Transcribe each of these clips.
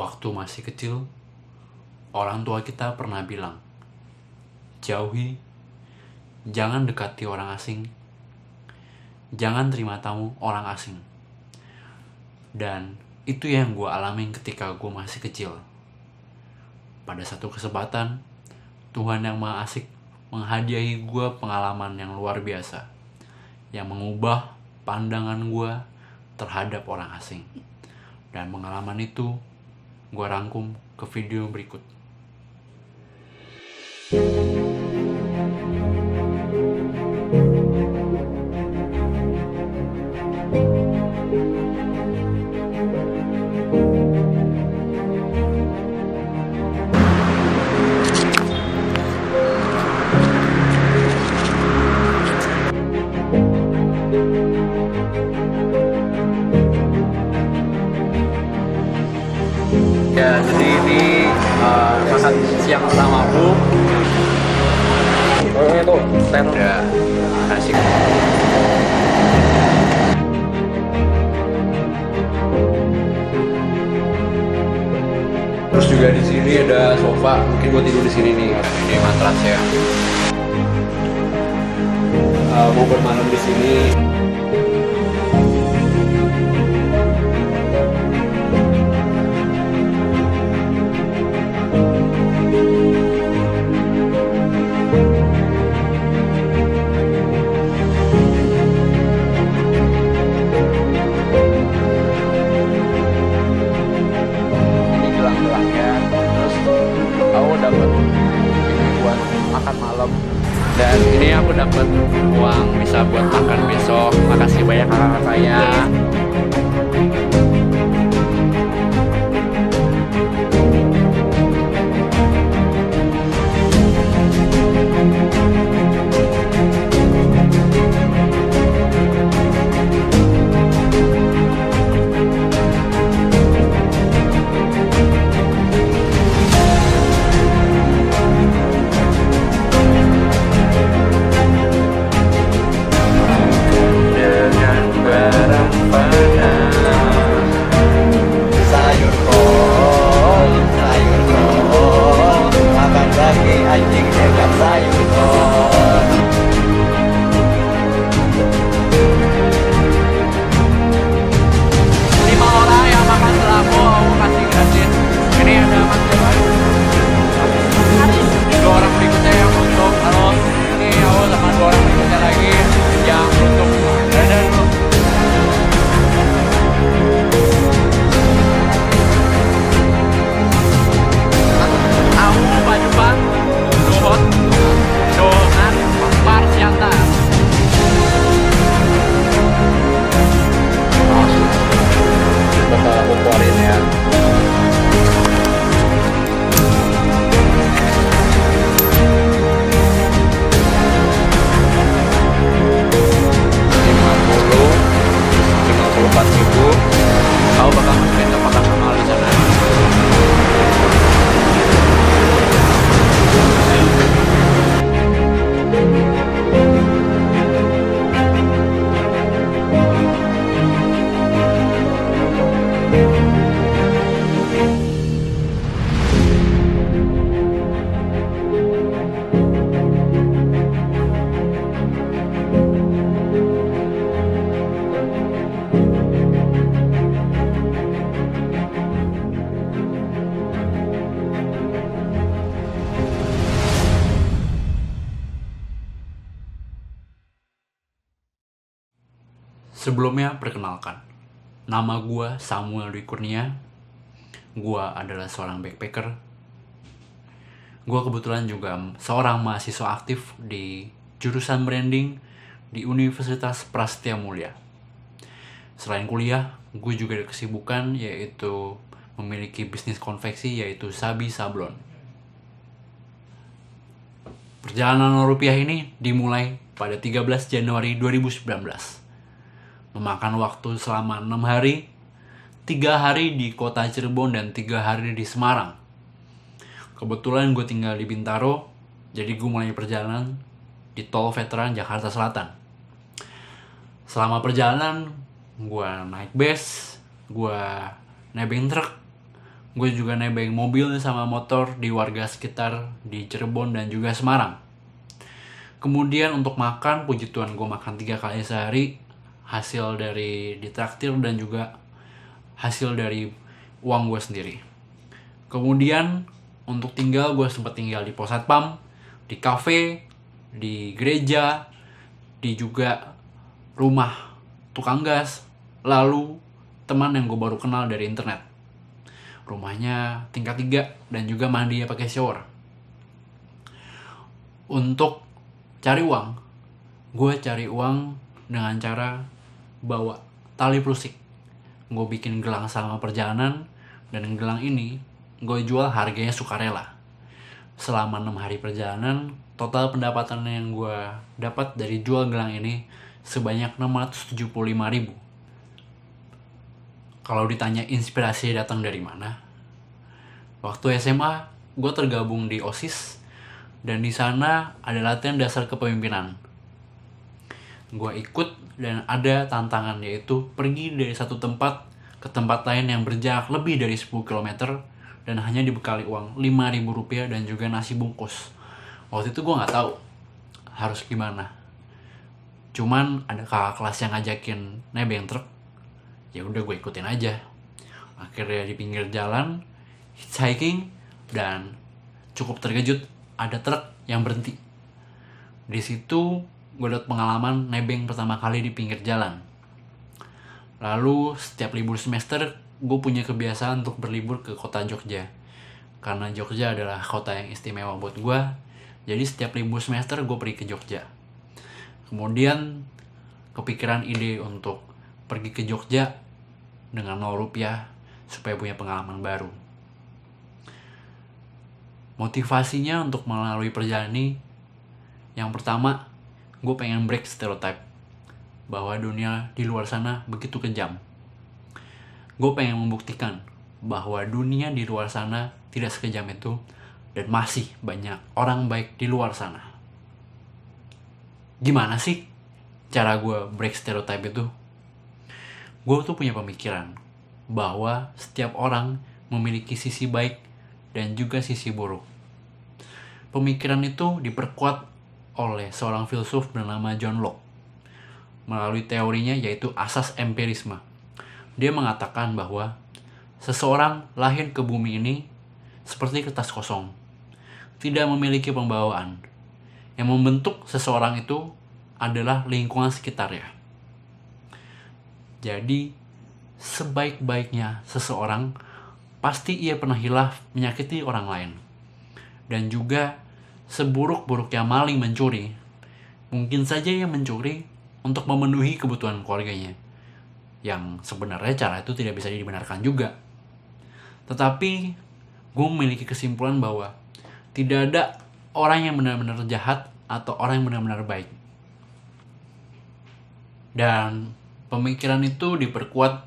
Waktu masih kecil, orang tua kita pernah bilang, jauhi, jangan dekati orang asing, jangan terima tamu orang asing. Dan itu yang gue alamin ketika gue masih kecil. Pada satu kesempatan, Tuhan yang Maha Asik menghadiahi gue pengalaman yang luar biasa, yang mengubah pandangan gue terhadap orang asing. Dan pengalaman itu gue rangkum ke video berikut. Sini ada sofa, mungkin buat tidur di sini nih. Ini matras ya. Uh, mau bermalam di sini. Sebelumnya perkenalkan, nama gue Samuel Dwi Kurnia. Gue adalah seorang backpacker. Gue kebetulan juga seorang mahasiswa aktif di jurusan branding di Universitas Prasetya Mulia. Selain kuliah, gue juga ada kesibukan yaitu memiliki bisnis konveksi yaitu Sabi Sablon. Perjalanan rupiah ini dimulai pada 13 Januari 2019 memakan waktu selama enam hari, tiga hari di kota Cirebon dan tiga hari di Semarang. Kebetulan gue tinggal di Bintaro, jadi gue mulai perjalanan di tol veteran Jakarta Selatan. selama perjalanan gue naik bus gue nebeng truk gue juga nebeng mobil sama motor di warga sekitar di Cirebon dan juga Semarang kemudian untuk makan puji Tuhan gue makan tiga kali sehari hasil dari ditraktir dan juga hasil dari uang gue sendiri. Kemudian untuk tinggal gue sempat tinggal di pos satpam di kafe di gereja di juga rumah tukang gas lalu teman yang gue baru kenal dari internet. Rumahnya tingkat tiga dan juga mandi ya pakai shower. Untuk cari uang gue cari uang dengan cara bawa tali plusik gue bikin gelang selama perjalanan dan gelang ini gue jual harganya sukarela. Selama enam hari perjalanan total pendapatan yang gue dapat dari jual gelang ini sebanyak 675 ribu. Kalau ditanya inspirasi datang dari mana? Waktu SMA gue tergabung di OSIS dan di sana ada latihan dasar kepemimpinan gue ikut dan ada tantangan yaitu pergi dari satu tempat ke tempat lain yang berjarak lebih dari 10 km dan hanya dibekali uang 5000 rupiah dan juga nasi bungkus. Waktu itu gue nggak tahu harus gimana. Cuman ada kakak kelas yang ngajakin nebeng truk. Ya udah gue ikutin aja. Akhirnya di pinggir jalan hitchhiking dan cukup terkejut ada truk yang berhenti. Di situ gue dapat pengalaman nebeng pertama kali di pinggir jalan. Lalu setiap libur semester gue punya kebiasaan untuk berlibur ke kota Jogja. Karena Jogja adalah kota yang istimewa buat gue jadi setiap libur semester gue pergi ke Jogja. Kemudian kepikiran ide untuk pergi ke Jogja dengan 0 rupiah supaya punya pengalaman baru. Motivasinya untuk melalui perjalanan ini yang pertama, gue pengen break stereotype bahwa dunia di luar sana begitu kejam. Gue pengen membuktikan bahwa dunia di luar sana tidak sekejam itu dan masih banyak orang baik di luar sana. Gimana sih cara gue break stereotype itu? Gue tuh punya pemikiran bahwa setiap orang memiliki sisi baik dan juga sisi buruk. Pemikiran itu diperkuat oleh seorang filsuf bernama John Locke melalui teorinya yaitu asas empirisme. Dia mengatakan bahwa seseorang lahir ke bumi ini seperti kertas kosong, tidak memiliki pembawaan. Yang membentuk seseorang itu adalah lingkungan sekitarnya. Jadi, sebaik-baiknya seseorang pasti ia pernah hilaf menyakiti orang lain. Dan juga seburuk-buruknya maling mencuri, mungkin saja ia mencuri untuk memenuhi kebutuhan keluarganya. Yang sebenarnya cara itu tidak bisa dibenarkan juga. Tetapi gue memiliki kesimpulan bahwa tidak ada orang yang benar-benar jahat atau orang yang benar-benar baik. Dan pemikiran itu diperkuat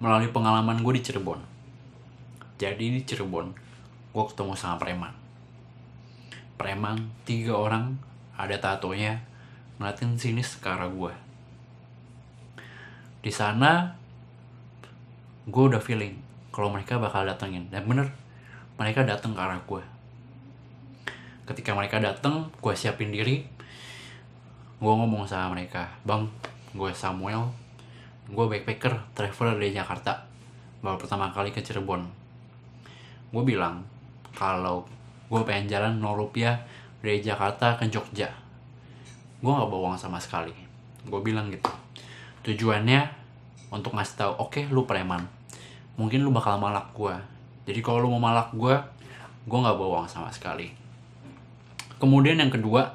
melalui pengalaman gue di Cirebon. Jadi di Cirebon, gue ketemu sama preman. Preman, tiga orang, ada tatonya, ngeliatin sinis ke arah gue. Di sana, gue udah feeling kalau mereka bakal datengin. Dan bener, mereka datang ke arah gue. Ketika mereka datang, gue siapin diri. Gue ngomong sama mereka, Bang, gue Samuel, gue backpacker traveler dari Jakarta baru pertama kali ke Cirebon gue bilang kalau gue pengen jalan 0 rupiah dari Jakarta ke Jogja. Gue gak bawa uang sama sekali. Gue bilang gitu. Tujuannya untuk ngasih tahu oke okay, lu preman. Mungkin lu bakal malak gue jadi kalau lu mau malak gue gue gak bawa uang sama sekali. Kemudian yang kedua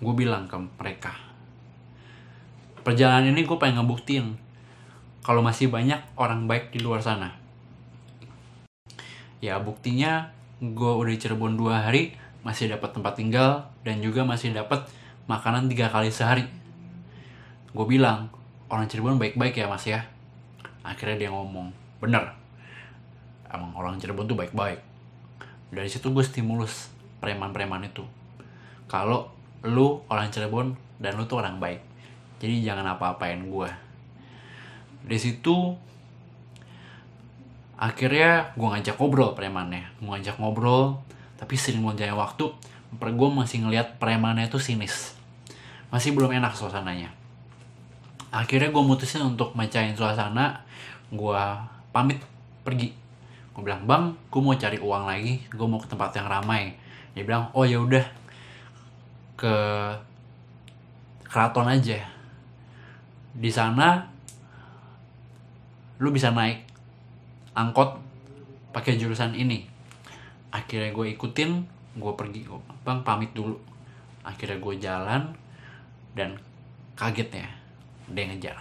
gue bilang ke mereka perjalanan ini gue pengen ngebuktiin kalau masih banyak orang baik di luar sana. Ya buktinya gue udah di Cirebon dua hari masih dapat tempat tinggal dan juga masih dapat makanan tiga kali sehari. Gue bilang orang Cirebon baik-baik ya mas ya. Akhirnya dia ngomong bener. Emang orang Cirebon tuh baik-baik. Dari situ gue stimulus preman-preman itu. Kalau lu orang Cirebon dan lu tuh orang baik. jadi jangan apa-apain gue di situ akhirnya gue ngajak ngobrol premannya. Gue ngajak ngobrol tapi sering berjalannya waktu gue masih ngelihat premannya itu sinis. Masih belum enak suasananya. Akhirnya gue mutusin untuk mecahin suasana gue pamit pergi. Gue bilang bang gue mau cari uang lagi gue mau ke tempat yang ramai. Dia bilang oh ya udah ke keraton aja. Di sana lu bisa naik angkot pakai jurusan ini. Akhirnya gue ikutin gue pergi. Bang pamit dulu. Akhirnya gue jalan dan kaget ya dia ngejar.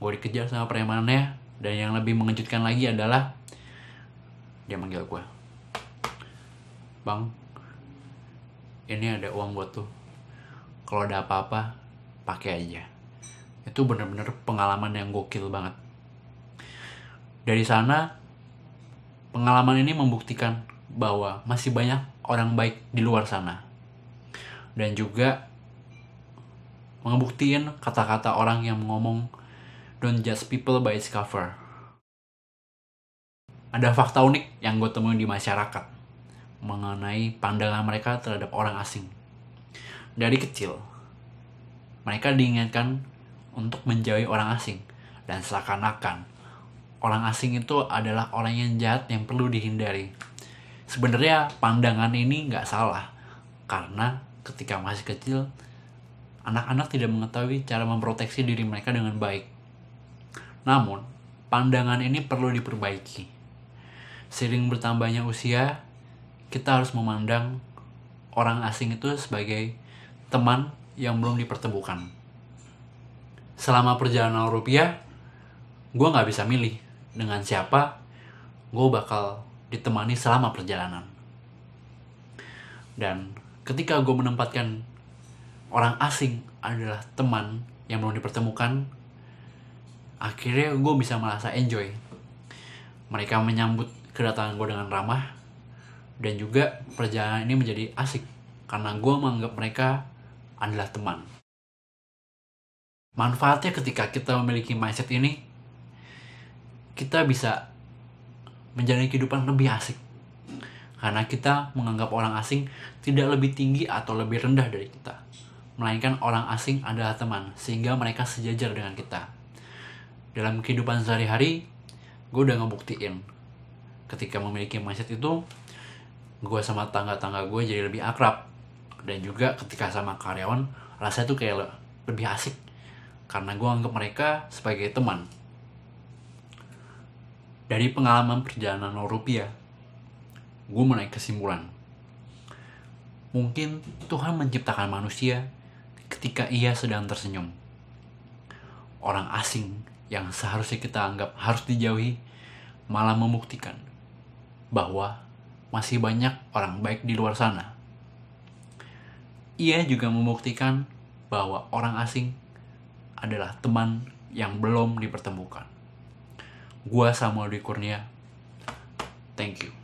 Gue dikejar sama premannya dan yang lebih mengejutkan lagi adalah dia manggil gue bang ini ada uang buat tuh kalau ada apa-apa pakai aja. Itu bener-bener pengalaman yang gokil banget dari sana pengalaman ini membuktikan bahwa masih banyak orang baik di luar sana. Dan juga ngebuktiin kata-kata orang yang ngomong don't judge people by its cover. Ada fakta unik yang gue temuin di masyarakat mengenai pandangan mereka terhadap orang asing. Dari kecil mereka diingatkan untuk menjauhi orang asing dan seakan-akan orang asing itu adalah orang yang jahat yang perlu dihindari. Sebenarnya pandangan ini nggak salah karena ketika masih kecil anak-anak tidak mengetahui cara memproteksi diri mereka dengan baik. Namun pandangan ini perlu diperbaiki. Sering bertambahnya usia, kita harus memandang orang asing itu sebagai teman yang belum dipertemukan. Selama perjalanan rupiah, gue nggak bisa milih dengan siapa gue bakal ditemani selama perjalanan. Dan ketika gue menempatkan orang asing adalah teman yang belum dipertemukan, akhirnya gue bisa merasa enjoy. Mereka menyambut kedatangan gue dengan ramah, dan juga perjalanan ini menjadi asik karena gue menganggap mereka adalah teman. Manfaatnya ketika kita memiliki mindset ini, kita bisa menjalani kehidupan lebih asik. Karena kita menganggap orang asing tidak lebih tinggi atau lebih rendah dari kita. Melainkan orang asing adalah teman, sehingga mereka sejajar dengan kita. Dalam kehidupan sehari-hari, gue udah ngebuktiin. Ketika memiliki mindset itu, gue sama tangga-tangga gue jadi lebih akrab. Dan juga ketika sama karyawan, rasanya tuh kayak lebih asik. Karena gue anggap mereka sebagai teman dari pengalaman perjalanan rupiah, gue menaik kesimpulan. Mungkin Tuhan menciptakan manusia ketika ia sedang tersenyum. Orang asing yang seharusnya kita anggap harus dijauhi malah membuktikan bahwa masih banyak orang baik di luar sana. Ia juga membuktikan bahwa orang asing adalah teman yang belum dipertemukan. Gua Samuel Dwi Kurnia. Thank you.